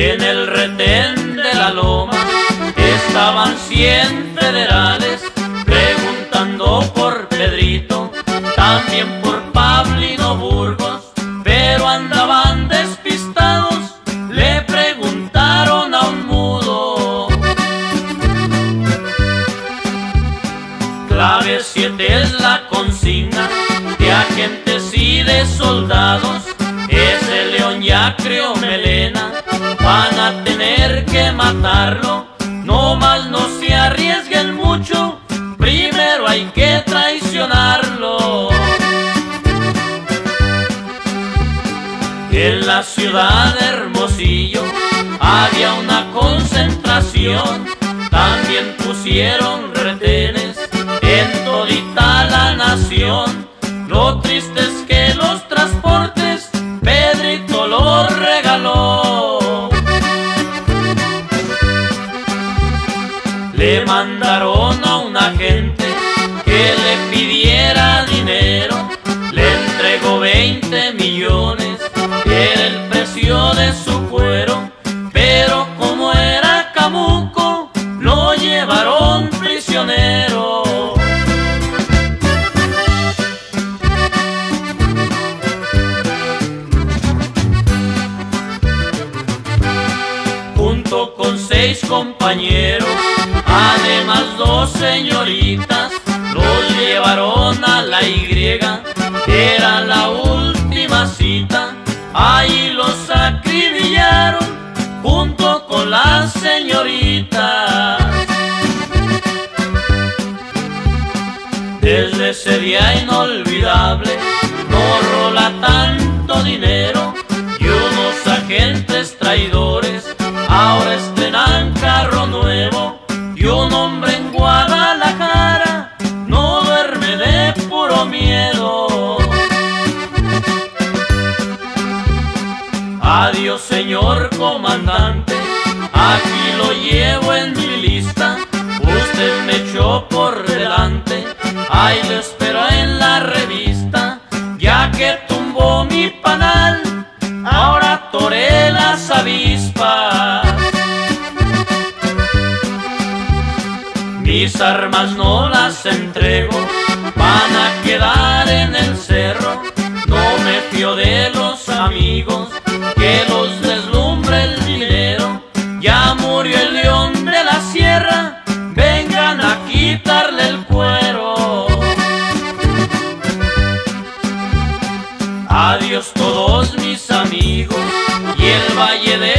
En el retén de la loma estaban cien federales preguntando por Pedrito, también por Pablino Burgos, pero andaban despistados, le preguntaron a un mudo. Clave 7 es la consigna de agentes y de soldados, ese león ya creó melena, matarlo, no más no se arriesguen mucho, primero hay que traicionarlo. En la ciudad Hermosillo había una concentración, también pusieron mandaron a un agente que le pidiera dinero, le entregó 20 millones, era el precio de su cuero, pero como era camuco, lo llevaron prisionero. Junto con seis compañeros, además dos señoritas, los llevaron a la Y, era la última cita, ahí los acribillaron junto con las señoritas. Desde ese día inolvidable no rola tanto dinero Adiós señor comandante, aquí lo llevo en mi lista, usted me echó por delante, ahí lo espero en la revista, ya que tumbó mi panal, ahora toré las avispas. Mis armas no las entrego, valle de